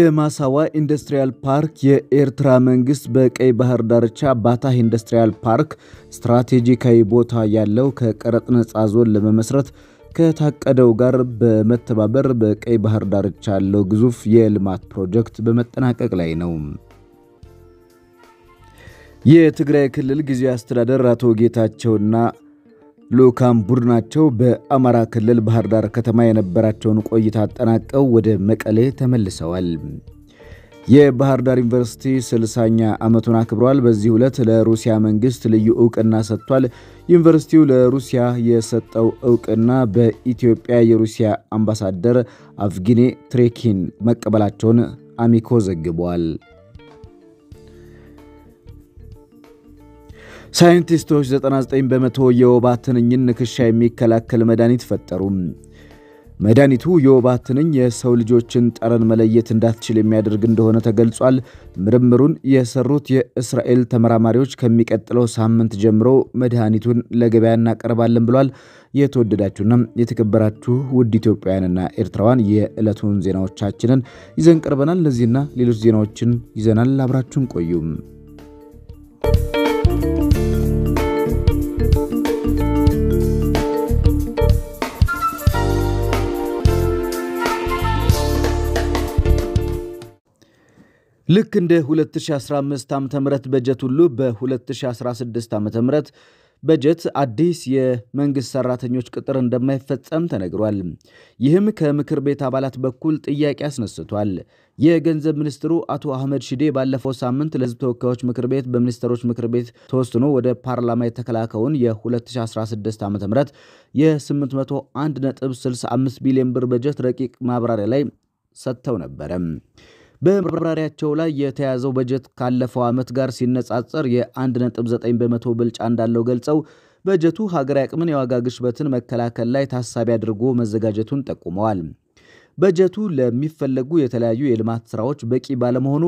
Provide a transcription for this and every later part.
የማሳዋ ኢንዱስትሪያል ፓርክ የኤርትራ መንግስት በቀይ ባህር ዳርቻ ባታህ ኢንዱስትሪያል ፓርክ ስትራቴጂካዊ ቦታ ያለው ከቀረጥ ነፃ ዞን ለመመስረት ከታቀደው ጋር በመተባበር በቀይ ባህር ዳርቻ ያለው ግዙፍ የልማት ፕሮጀክት በመጠናቀቅ ላይ ነው። የትግራይ ክልል ጊዜያዊ አስተዳደር አቶ ጌታቸውና ልዑካን ቡድናቸው በአማራ ክልል ባህር ዳር ከተማ የነበራቸውን ቆይታ አጠናቀው ወደ መቀሌ ተመልሰዋል። የባህር ዳር ዩኒቨርሲቲ 60ኛ ዓመቱን አክብሯል። በዚህ ዕለት ለሩሲያ መንግስት ልዩ እውቅና ሰጥቷል። ዩኒቨርሲቲው ለሩሲያ የሰጠው እውቅና በኢትዮጵያ የሩሲያ አምባሳደር አቭጊኔ ትሬኪን መቀበላቸውን አሚኮ ዘግቧል። ሳይንቲስቶች 99 በመቶ የወባ ትንኝን ንክሻ የሚከላከል መድኃኒት ፈጠሩ። መድኃኒቱ የወባ ትንኝ የሰው ልጆችን ጠረን መለየት እንዳትችል የሚያደርግ እንደሆነ ተገልጿል። ምርምሩን የሰሩት የእስራኤል ተመራማሪዎች ከሚቀጥለው ሳምንት ጀምሮ መድኃኒቱን ለገበያ እናቀርባለን ብሏል። የተወደዳችሁና የተከበራችሁ ውድ ኢትዮጵያውያንና ኤርትራውያን የዕለቱን ዜናዎቻችንን ይዘን ቀርበናል። እነዚህና ሌሎች ዜናዎችን ይዘናል። አብራችሁን ቆዩም። ልክ እንደ 2015 ዓ ም በጀት ሁሉ በ2016 ዓ ም በጀት አዲስ የመንግሥት ሠራተኞች ቅጥር እንደማይፈጸም ተነግሯል። ይህም ከምክር ቤት አባላት በኩል ጥያቄ አስነስቷል። የገንዘብ ሚኒስትሩ አቶ አህመድ ሺዴ ባለፈው ሳምንት ለሕዝብ ተወካዮች ምክር ቤት በሚኒስትሮች ምክር ቤት ተወስኖ ወደ ፓርላማ የተከላከውን የ2016 ዓ ም የ801.65 ቢሊዮን ብር በጀት ረቂቅ ማብራሪያ ላይ ሰጥተው ነበረ። በማብራሪያቸው ላይ የተያዘው በጀት ካለፈው ዓመት ጋር ሲነጻጸር የ1.9 በመቶ ብልጫ እንዳለው ገልጸው በጀቱ ሀገራዊ አቅምን፣ የዋጋ ግሽበትን መከላከል ላይ ታሳቢ አድርጎ መዘጋጀቱን ጠቁመዋል። በጀቱ ለሚፈለጉ የተለያዩ የልማት ስራዎች በቂ ባለመሆኑ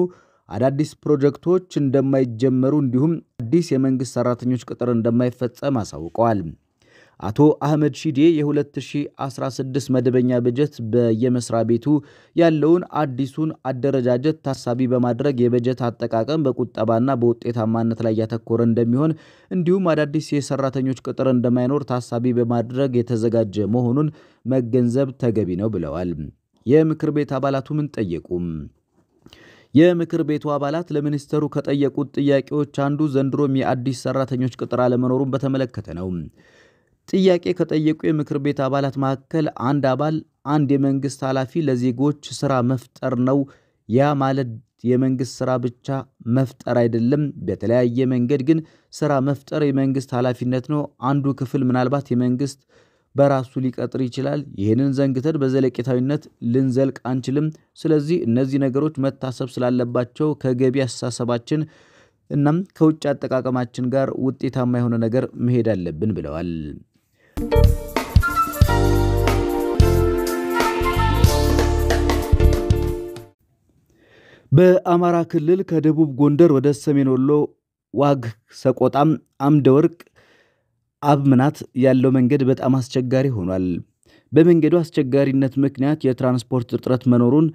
አዳዲስ ፕሮጀክቶች እንደማይጀመሩ እንዲሁም አዲስ የመንግሥት ሠራተኞች ቅጥር እንደማይፈጸም አሳውቀዋል። አቶ አህመድ ሺዴ የ2016 መደበኛ በጀት በየመስሪያ ቤቱ ያለውን አዲሱን አደረጃጀት ታሳቢ በማድረግ የበጀት አጠቃቀም በቁጠባና በውጤታማነት ላይ ያተኮረ እንደሚሆን እንዲሁም አዳዲስ የሰራተኞች ቅጥር እንደማይኖር ታሳቢ በማድረግ የተዘጋጀ መሆኑን መገንዘብ ተገቢ ነው ብለዋል። የምክር ቤት አባላቱ ምን ጠየቁም? የምክር ቤቱ አባላት ለሚኒስተሩ ከጠየቁት ጥያቄዎች አንዱ ዘንድሮም የአዲስ ሰራተኞች ቅጥር አለመኖሩን በተመለከተ ነው። ጥያቄ ከጠየቁ የምክር ቤት አባላት መካከል አንድ አባል አንድ የመንግስት ኃላፊ ለዜጎች ስራ መፍጠር ነው። ያ ማለት የመንግስት ስራ ብቻ መፍጠር አይደለም። በተለያየ መንገድ ግን ስራ መፍጠር የመንግስት ኃላፊነት ነው። አንዱ ክፍል ምናልባት የመንግስት በራሱ ሊቀጥር ይችላል። ይህንን ዘንግተን በዘለቄታዊነት ልንዘልቅ አንችልም። ስለዚህ እነዚህ ነገሮች መታሰብ ስላለባቸው ከገቢ አስተሳሰባችን እናም ከውጭ አጠቃቀማችን ጋር ውጤታማ የሆነ ነገር መሄድ አለብን ብለዋል። በአማራ ክልል ከደቡብ ጎንደር ወደ ሰሜን ወሎ ዋግ ሰቆጣም አምደ ወርቅ አብምናት ያለው መንገድ በጣም አስቸጋሪ ሆኗል። በመንገዱ አስቸጋሪነት ምክንያት የትራንስፖርት እጥረት መኖሩን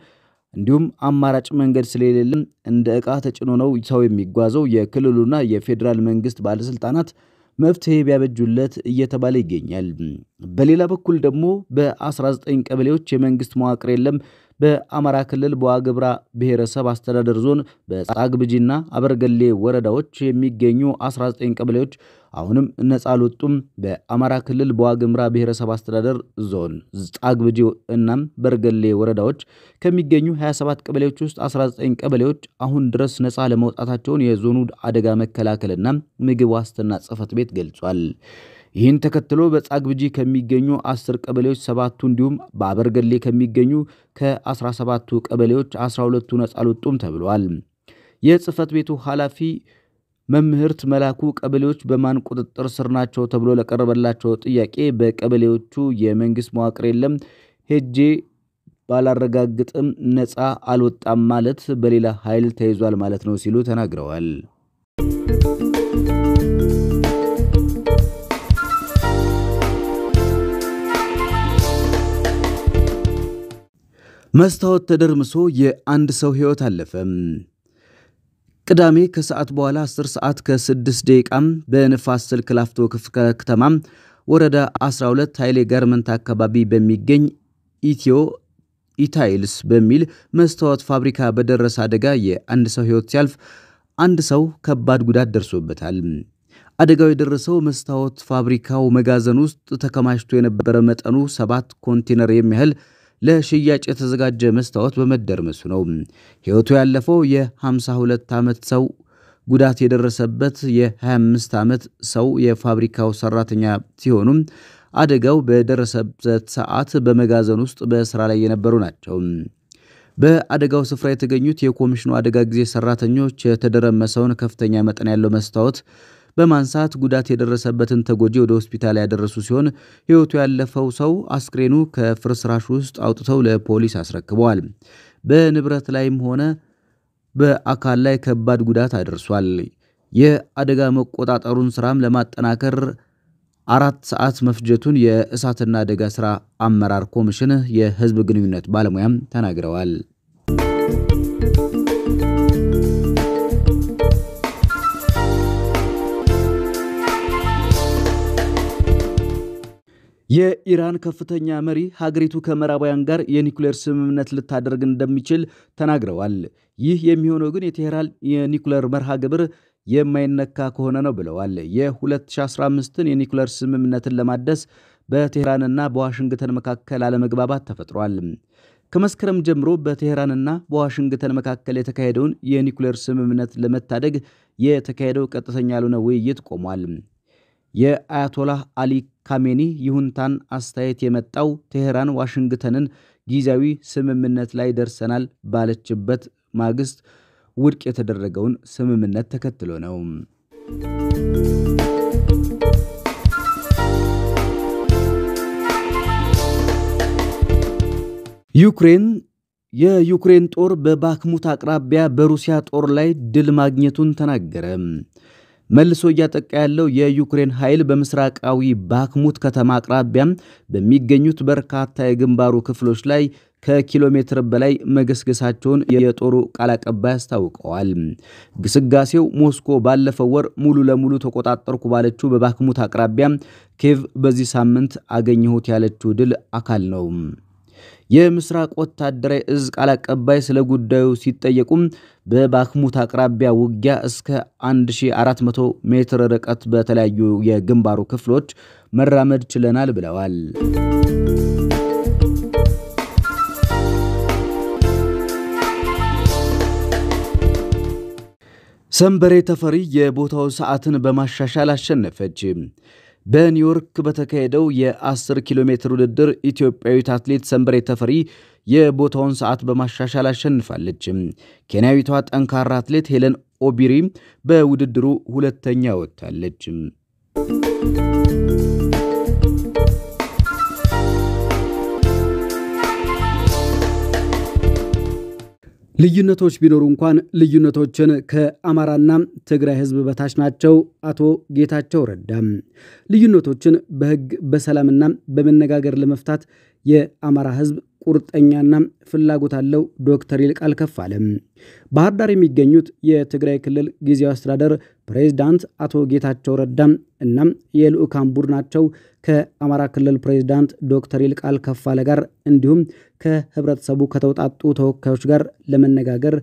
እንዲሁም አማራጭ መንገድ ስለሌለም እንደ ዕቃ ተጭኖ ነው ሰው የሚጓዘው። የክልሉና የፌዴራል መንግስት ባለስልጣናት መፍትሄ ቢያበጁለት እየተባለ ይገኛል። በሌላ በኩል ደግሞ በ19 ቀበሌዎች የመንግስት መዋቅር የለም። በአማራ ክልል በዋግኽምራ ብሔረሰብ አስተዳደር ዞን በጻግብጂና አበርገሌ ወረዳዎች የሚገኙ 19 ቀበሌዎች አሁንም ነፃ አልወጡም። በአማራ ክልል በዋግኽምራ ብሔረሰብ አስተዳደር ዞን ጻግብጂ እናም በርገሌ ወረዳዎች ከሚገኙ 27 ቀበሌዎች ውስጥ 19 ቀበሌዎች አሁን ድረስ ነፃ ለመውጣታቸውን የዞኑ አደጋ መከላከልና ምግብ ዋስትና ጽሕፈት ቤት ገልጿል። ይህን ተከትሎ በጻግብጂ ከሚገኙ አስር ቀበሌዎች ሰባቱ እንዲሁም በአበርገሌ ከሚገኙ ከ17ቱ ቀበሌዎች 12ቱ ነፃ አልወጡም ተብሏል። የጽሕፈት ቤቱ ኃላፊ መምህርት መላኩ ቀበሌዎች በማን ቁጥጥር ስር ናቸው ተብሎ ለቀረበላቸው ጥያቄ በቀበሌዎቹ የመንግስት መዋቅር የለም፣ ሄጄ ባላረጋግጥም ነፃ አልወጣም ማለት በሌላ ኃይል ተይዟል ማለት ነው ሲሉ ተናግረዋል። መስታወት ተደርምሶ የአንድ ሰው ሕይወት አለፈ። ቅዳሜ ከሰዓት በኋላ 10 ሰዓት ከ6 ደቂቃም በንፋስ ስልክ ላፍቶ ክፍለ ከተማ ወረዳ 12 ኃይሌ ጋርመንት አካባቢ በሚገኝ ኢትዮ ኢታይልስ በሚል መስታወት ፋብሪካ በደረሰ አደጋ የአንድ ሰው ሕይወት ሲያልፍ አንድ ሰው ከባድ ጉዳት ደርሶበታል። አደጋው የደረሰው መስታወት ፋብሪካው መጋዘን ውስጥ ተከማችቶ የነበረ መጠኑ ሰባት ኮንቴነር የሚያህል ለሽያጭ የተዘጋጀ መስታወት በመደርመሱ ነው። ሕይወቱ ያለፈው የ52 ዓመት ሰው ጉዳት የደረሰበት የ25 ዓመት ሰው የፋብሪካው ሰራተኛ ሲሆኑም አደጋው በደረሰበት ሰዓት በመጋዘን ውስጥ በስራ ላይ የነበሩ ናቸው። በአደጋው ስፍራ የተገኙት የኮሚሽኑ አደጋ ጊዜ ሰራተኞች የተደረመሰውን ከፍተኛ መጠን ያለው መስታወት በማንሳት ጉዳት የደረሰበትን ተጎጂ ወደ ሆስፒታል ያደረሱ ሲሆን ሕይወቱ ያለፈው ሰው አስክሬኑ ከፍርስራሽ ውስጥ አውጥተው ለፖሊስ አስረክበዋል። በንብረት ላይም ሆነ በአካል ላይ ከባድ ጉዳት አድርሷል። የአደጋ መቆጣጠሩን ስራም ለማጠናከር አራት ሰዓት መፍጀቱን የእሳትና አደጋ ስራ አመራር ኮሚሽን የህዝብ ግንኙነት ባለሙያም ተናግረዋል። የኢራን ከፍተኛ መሪ ሀገሪቱ ከምዕራባውያን ጋር የኒኩሌር ስምምነት ልታደርግ እንደሚችል ተናግረዋል። ይህ የሚሆነው ግን የቴህራን የኒኩሌር መርሃ ግብር የማይነካ ከሆነ ነው ብለዋል። የ2015ን የኒኩሌር ስምምነትን ለማደስ በቴህራንና በዋሽንግተን መካከል አለመግባባት ተፈጥሯል። ከመስከረም ጀምሮ በቴህራንና በዋሽንግተን መካከል የተካሄደውን የኒኩሌር ስምምነት ለመታደግ የተካሄደው ቀጥተኛ ያልሆነ ውይይት ቆሟል። የአያቶላህ አሊ ካሜኒ ይሁንታን አስተያየት የመጣው ቴህራን ዋሽንግተንን ጊዜያዊ ስምምነት ላይ ደርሰናል ባለችበት ማግስት ውድቅ የተደረገውን ስምምነት ተከትሎ ነው። ዩክሬን የዩክሬን ጦር በባክሙት አቅራቢያ በሩሲያ ጦር ላይ ድል ማግኘቱን ተናገረ። መልሶ እያጠቃ ያለው የዩክሬን ኃይል በምስራቃዊ ባክሙት ከተማ አቅራቢያም በሚገኙት በርካታ የግንባሩ ክፍሎች ላይ ከኪሎ ሜትር በላይ መገስገሳቸውን የጦሩ ቃል አቀባይ አስታውቀዋል። ግስጋሴው ሞስኮ ባለፈው ወር ሙሉ ለሙሉ ተቆጣጠርኩ ባለችው በባክሙት አቅራቢያ ኬቭ በዚህ ሳምንት አገኘሁት ያለችው ድል አካል ነው። የምስራቅ ወታደራዊ እዝ ቃል አቀባይ ስለ ጉዳዩ ሲጠየቁም በባክሙት አቅራቢያ ውጊያ እስከ 1400 ሜትር ርቀት በተለያዩ የግንባሩ ክፍሎች መራመድ ችለናል ብለዋል። ሰንበሬ ተፈሪ የቦታው ሰዓትን በማሻሻል አሸነፈች። በኒውዮርክ በተካሄደው የ10 ኪሎ ሜትር ውድድር ኢትዮጵያዊት አትሌት ሰንበሬ ተፈሪ የቦታውን ሰዓት በማሻሻል አሸንፋለች። ኬንያዊቷ ጠንካራ አትሌት ሄለን ኦቢሪ በውድድሩ ሁለተኛ ወጥታለች። ልዩነቶች ቢኖሩ እንኳን ልዩነቶችን ከአማራና ትግራይ ሕዝብ በታች ናቸው። አቶ ጌታቸው ረዳ ልዩነቶችን በሕግ በሰላምና በመነጋገር ለመፍታት የአማራ ሕዝብ ቁርጠኛና ፍላጎት አለው። ዶክተር ይልቃል ከፋለ ባህር ዳር የሚገኙት የትግራይ ክልል ጊዜያዊ አስተዳደር ፕሬዝዳንት አቶ ጌታቸው ረዳም እናም የልዑካን ቡድናቸው ከአማራ ክልል ፕሬዝዳንት ዶክተር ይልቃል ከፋለ ጋር እንዲሁም ከህብረተሰቡ ከተውጣጡ ተወካዮች ጋር ለመነጋገር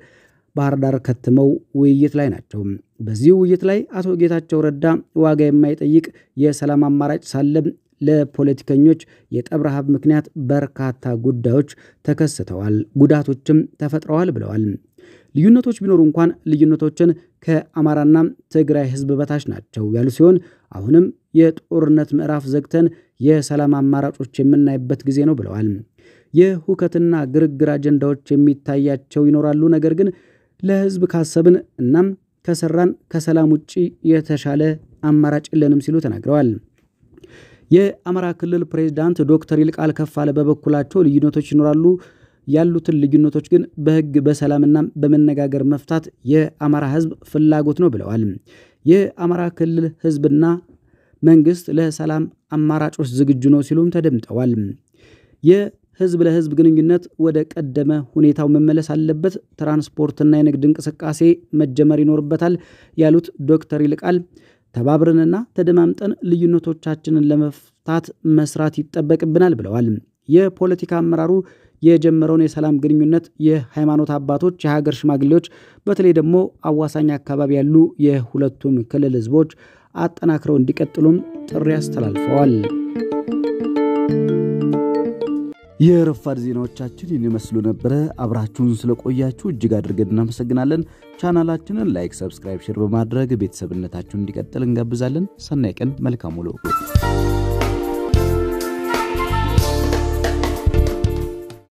ባህር ዳር ከትመው ውይይት ላይ ናቸው። በዚህ ውይይት ላይ አቶ ጌታቸው ረዳ ዋጋ የማይጠይቅ የሰላም አማራጭ ሳለ ለፖለቲከኞች የጠብ ረሃብ ምክንያት በርካታ ጉዳዮች ተከስተዋል፣ ጉዳቶችም ተፈጥረዋል ብለዋል። ልዩነቶች ቢኖሩ እንኳን ልዩነቶችን ከአማራና ትግራይ ህዝብ በታች ናቸው ያሉ ሲሆን አሁንም የጦርነት ምዕራፍ ዘግተን የሰላም አማራጮች የምናይበት ጊዜ ነው ብለዋል። የሁከትና ግርግር አጀንዳዎች የሚታያቸው ይኖራሉ። ነገር ግን ለህዝብ ካሰብን እናም ከሰራን ከሰላም ውጭ የተሻለ አማራጭ የለንም ሲሉ ተናግረዋል። የአማራ ክልል ፕሬዝዳንት ዶክተር ይልቃል ከፋለ በበኩላቸው ልዩነቶች ይኖራሉ ያሉትን ልዩነቶች ግን በህግ በሰላምና በመነጋገር መፍታት የአማራ ህዝብ ፍላጎት ነው ብለዋል። የአማራ ክልል ህዝብና መንግስት ለሰላም አማራጮች ዝግጁ ነው ሲሉም ተደምጠዋል። ህዝብ ለህዝብ ግንኙነት ወደ ቀደመ ሁኔታው መመለስ አለበት፣ ትራንስፖርትና የንግድ እንቅስቃሴ መጀመር ይኖርበታል ያሉት ዶክተር ይልቃል ተባብረንና ተደማምጠን ልዩነቶቻችንን ለመፍታት መስራት ይጠበቅብናል ብለዋል። የፖለቲካ አመራሩ የጀመረውን የሰላም ግንኙነት የሃይማኖት አባቶች፣ የሀገር ሽማግሌዎች፣ በተለይ ደግሞ አዋሳኝ አካባቢ ያሉ የሁለቱም ክልል ህዝቦች አጠናክረው እንዲቀጥሉም ጥሪ አስተላልፈዋል። የረፋድ ዜናዎቻችን ይመስሉ ነበረ። አብራችሁን ስለቆያችሁ እጅግ አድርገን እናመሰግናለን። ቻናላችንን like፣ subscribe፣ share በማድረግ ቤተሰብነታችሁን እንዲቀጥል እንጋብዛለን። ሰናይ ቀን፣ መልካም ውሎ